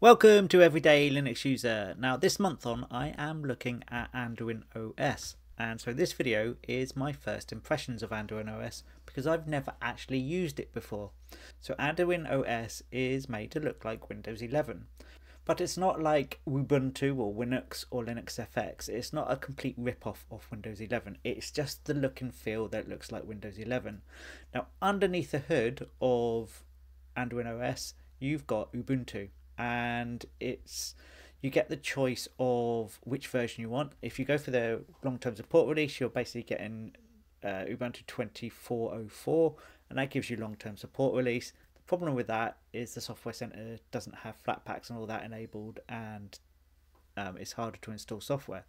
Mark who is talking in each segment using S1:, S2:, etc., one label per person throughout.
S1: Welcome to Everyday Linux User. Now this month on I am looking at Anduin OS and so this video is my first impressions of Anduin OS because I've never actually used it before. So Anduin OS is made to look like Windows 11 but it's not like Wubuntu or Linux or Linux FX. It's not a complete rip-off of Windows 11. It's just the look and feel that looks like Windows 11. Now underneath the hood of Anduin OS you've got Ubuntu and it's you get the choice of which version you want. If you go for the long-term support release, you're basically getting uh, Ubuntu 2404, and that gives you long-term support release. The problem with that is the Software Center doesn't have Flatpaks and all that enabled, and um, it's harder to install software.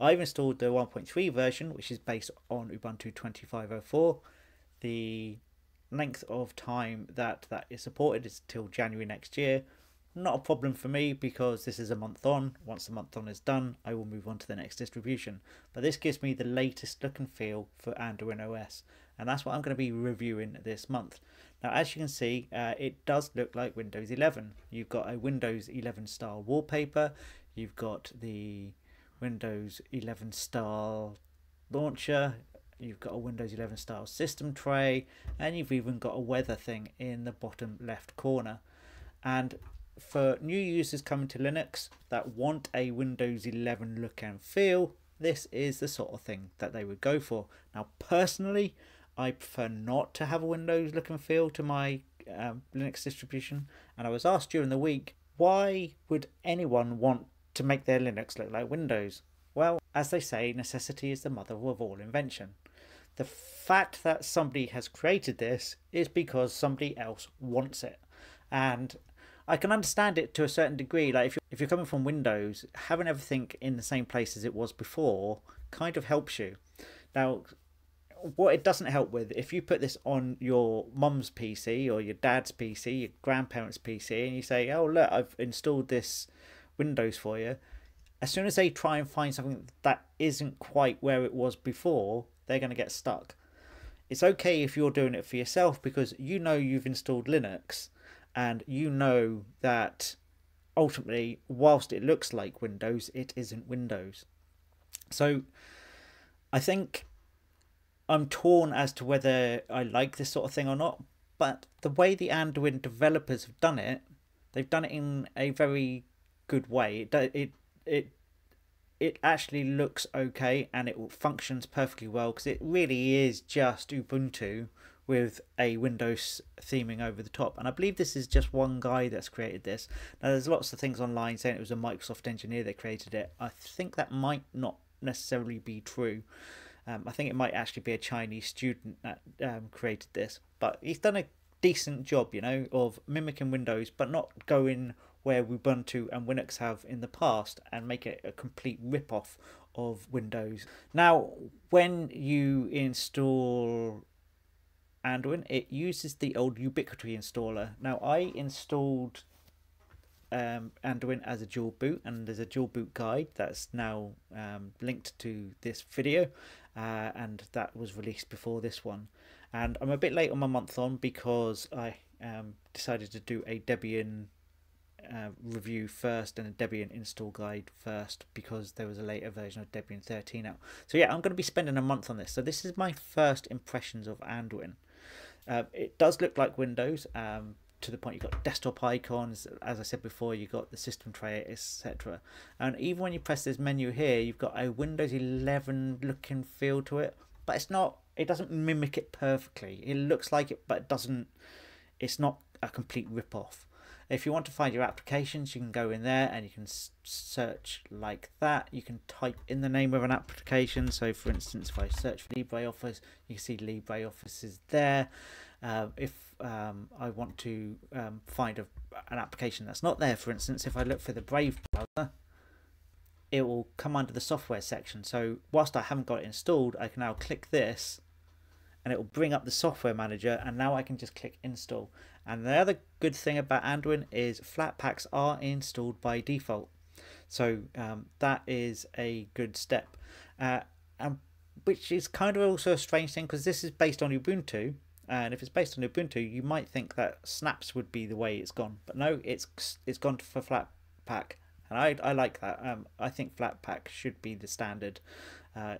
S1: I've installed the 1.3 version, which is based on Ubuntu 2504. The length of time that that is supported is till January next year. Not a problem for me because this is a month on. Once the month on is done, I will move on to the next distribution. But this gives me the latest look and feel for Anduin OS. And that's what I'm going to be reviewing this month. Now, as you can see, uh, it does look like Windows 11. You've got a Windows 11 style wallpaper. You've got the Windows 11 style launcher. You've got a Windows 11 style system tray. And you've even got a weather thing in the bottom left corner. And for new users coming to Linux that want a Windows 11 look and feel, this is the sort of thing that they would go for. Now, personally, I prefer not to have a Windows look and feel to my um, Linux distribution. And I was asked during the week, why would anyone want to make their Linux look like Windows? Well, as they say, necessity is the mother of all invention. The fact that somebody has created this is because somebody else wants it. And I can understand it to a certain degree. Like if you're, if you're coming from Windows, having everything in the same place as it was before kind of helps you. Now, what it doesn't help with, if you put this on your mum's PC or your dad's PC, your grandparents' PC, and you say, "Oh look, I've installed this Windows for you," as soon as they try and find something that isn't quite where it was before, they're going to get stuck. It's okay if you're doing it for yourself because you know you've installed Linux and you know that ultimately, whilst it looks like Windows, it isn't Windows. So I think I'm torn as to whether I like this sort of thing or not, but the way the Anduin developers have done it, they've done it in a very good way. It it it it actually looks okay and it functions perfectly well because it really is just Ubuntu with a Windows theming over the top. And I believe this is just one guy that's created this. Now, there's lots of things online saying it was a Microsoft engineer that created it. I think that might not necessarily be true. Um, I think it might actually be a Chinese student that um, created this. But he's done a decent job, you know, of mimicking Windows, but not going where Wubuntu and Linux have in the past and make it a complete rip-off of Windows. Now, when you install Anduin, it uses the old Ubiquity installer. Now, I installed um, Anduin as a dual boot, and there's a dual boot guide that's now um, linked to this video, uh, and that was released before this one. And I'm a bit late on my month on because I um, decided to do a Debian uh, review first and a Debian install guide first because there was a later version of Debian 13 out. So yeah, I'm going to be spending a month on this. So this is my first impressions of Anduin. Uh, it does look like Windows um, to the point you've got desktop icons. As I said before, you've got the system tray, etc. And even when you press this menu here, you've got a Windows 11 looking feel to it, but it's not. It doesn't mimic it perfectly. It looks like it, but it doesn't. It's not a complete rip off. If you want to find your applications, you can go in there and you can search like that. You can type in the name of an application. So, for instance, if I search for LibreOffice, you can see LibreOffice is there. Uh, if um, I want to um, find a, an application that's not there, for instance, if I look for the Brave browser, it will come under the software section. So, whilst I haven't got it installed, I can now click this and it will bring up the software manager and now I can just click install and the other good thing about Anduin is Flatpaks are installed by default so um, that is a good step uh, and which is kind of also a strange thing because this is based on Ubuntu And if it's based on Ubuntu, you might think that snaps would be the way it's gone, but no, it's it's gone for Flatpak, and I I like that. Um, I think Flatpak should be the standard. Uh,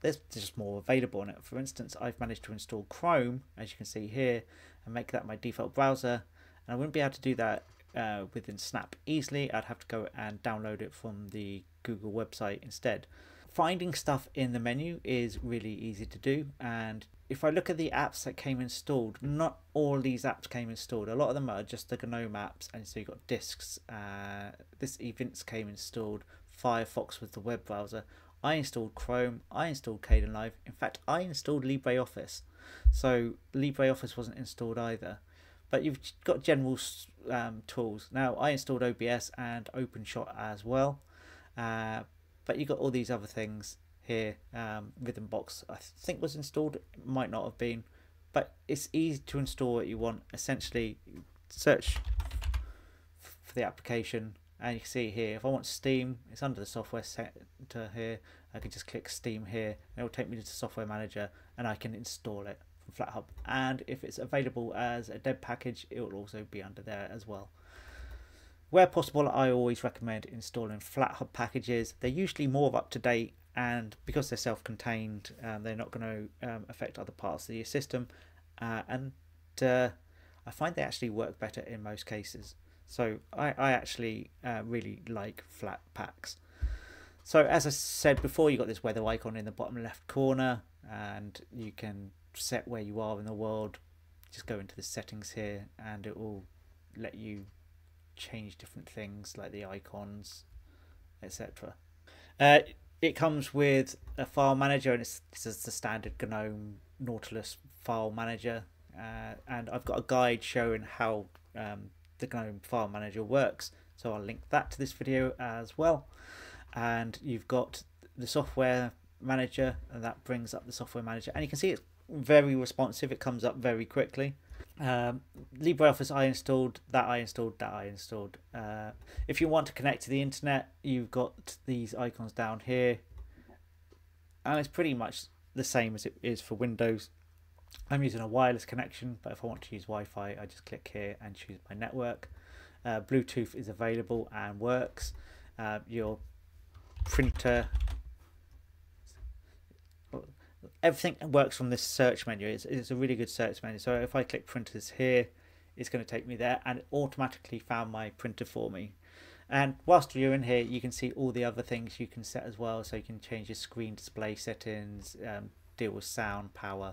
S1: there's just more available on it. For instance, I've managed to install Chrome, as you can see here, and make that my default browser. And I wouldn't be able to do that uh, within Snap easily. I'd have to go and download it from the Google website instead. Finding stuff in the menu is really easy to do. And if I look at the apps that came installed, not all these apps came installed. A lot of them are just the GNOME apps. And so you've got disks. Uh, this events came installed. Firefox was the web browser. I installed Chrome, I installed Kdenlive. In fact, I installed LibreOffice. So LibreOffice wasn't installed either. But you've got general um, tools. Now, I installed OBS and OpenShot as well. Uh, but you've got all these other things here. Um, Rhythmbox, I think, was installed. It might not have been. But it's easy to install what you want. Essentially, search for the application and you can see here. If I want Steam it's under the software center here. I can just click Steam here. And it will take me to the software manager and I can install it from FlatHub. And if it's available as a deb package it will also be under there as well. Where possible I always recommend installing FlatHub packages. They're usually more up to date and because they're self-contained um, they're not going to um, affect other parts of your system. Uh, and uh, I find they actually work better in most cases so I, I actually uh, really like flat packs. So as I said before, you've got this weather icon in the bottom left corner and you can set where you are in the world. Just go into the settings here and it will let you change different things like the icons, etc. Uh, it comes with a file manager and it's, it's the standard GNOME Nautilus file manager. Uh, and I've got a guide showing how um, the GNOME file manager works. So I'll link that to this video as well. And you've got the software manager and that brings up the software manager and you can see it's very responsive. It comes up very quickly. Um, LibreOffice I installed, that I installed, that I installed. Uh, if you want to connect to the internet, you've got these icons down here. And it's pretty much the same as it is for Windows. I'm using a wireless connection, but if I want to use Wi-Fi, I just click here and choose my network. Uh, Bluetooth is available and works. Uh, your printer, everything works from this search menu. It's, it's a really good search menu. So if I click printers here, it's going to take me there and it automatically found my printer for me. And whilst you're in here, you can see all the other things you can set as well. So you can change your screen display settings, um, deal with sound, power,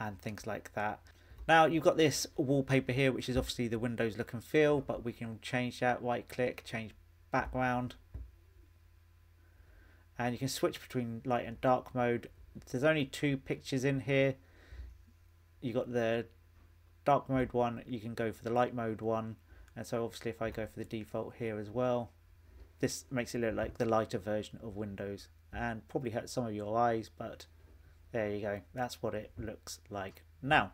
S1: and things like that. Now you've got this wallpaper here which is obviously the Windows look and feel but we can change that, right click, change background and you can switch between light and dark mode. There's only two pictures in here. You got the dark mode one, you can go for the light mode one and so obviously if I go for the default here as well this makes it look like the lighter version of Windows and probably hurt some of your eyes but there you go. That's what it looks like now.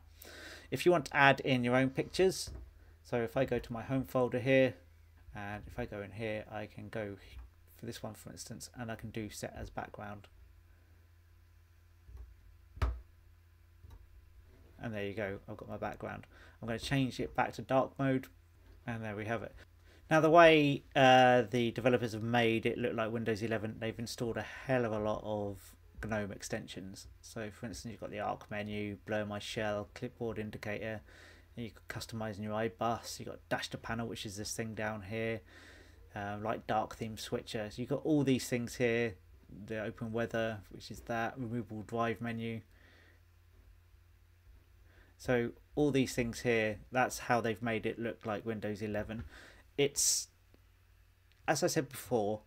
S1: If you want to add in your own pictures, so if I go to my home folder here, and if I go in here, I can go for this one, for instance, and I can do set as background. And there you go, I've got my background. I'm going to change it back to dark mode, and there we have it. Now the way uh, the developers have made it look like Windows 11, they've installed a hell of a lot of GNOME extensions. So for instance, you've got the arc menu, blur my shell, clipboard indicator, you can customize in your iBus. You've got dash to panel, which is this thing down here, uh, like dark theme switcher. So you've got all these things here. The open weather, which is that removable drive menu. So all these things here, that's how they've made it look like Windows 11. It's, as I said before,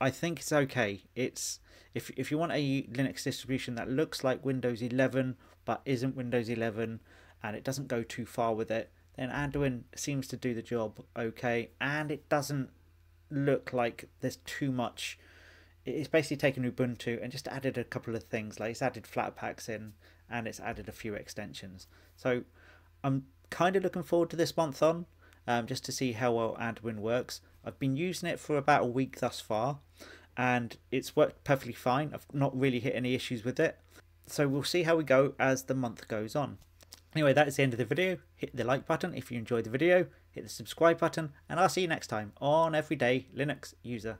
S1: I think it's okay. It's if if you want a Linux distribution that looks like Windows 11 but isn't Windows 11 and it doesn't go too far with it, then Anduin seems to do the job okay, and it doesn't look like there's too much. It's basically taken Ubuntu and just added a couple of things, like it's added Flatpaks in and it's added a few extensions. So I'm kind of looking forward to this month on, um, just to see how well Anduin works. I've been using it for about a week thus far, and it's worked perfectly fine. I've not really hit any issues with it. So we'll see how we go as the month goes on. Anyway, that is the end of the video. Hit the like button if you enjoyed the video, hit the subscribe button, and I'll see you next time on Everyday Linux User.